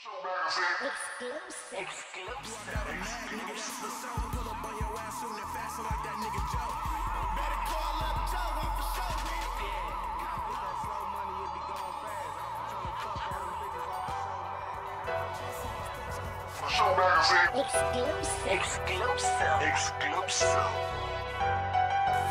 Exclusive. Exclusive. Exclusive. Exclusive.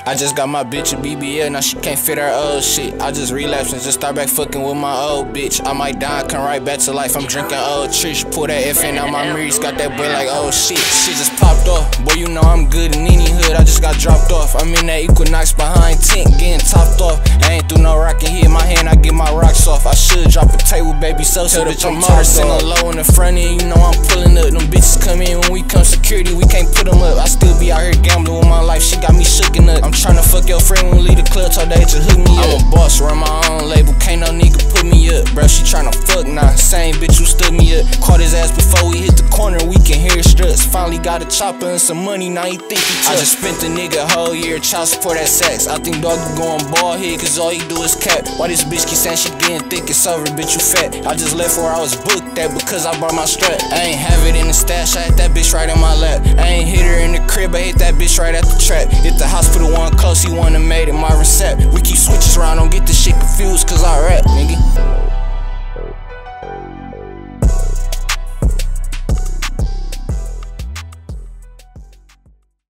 I just got my bitch a BBL, now she can't fit her old shit. I just relapsed and just start back fucking with my old bitch. I might die, come right back to life. I'm drinking old trish. Pull that F in out my mirrors, got that boy like, oh shit. Shit just popped off. Boy, you know I'm good in any hood. I just got dropped off. I'm in that Equinox behind tent, getting topped off. I ain't through no rockin' hit my hand, I get my rocks off. I should drop a table, baby, so so the promoter singing low in the front end. You know I'm pulling up. Them bitches come in when we come security, we can't put them up. I still be out here gambling club, just hook me up. I'm a boss, run my own label, can't no nigga put me up. Bro, she tryna fuck now. Same bitch who stood me up. Caught his ass before we hit the corner, we can hear struts. Finally got a chopper and some money, now he think he. I just spent the nigga whole year child support that sex. I think dog going bald cause all he do is cap. Why this bitch keep saying she getting thick, it's over, bitch, you fat. I just left where I was booked at because I brought my strap. I ain't have it in the stash, I had that bitch right in my lap. I ain't hit her in the crib, I hit that bitch right at the trap. Hit the hospital one close, he wanna made it my recept. We keep switches around, don't get this shit confused.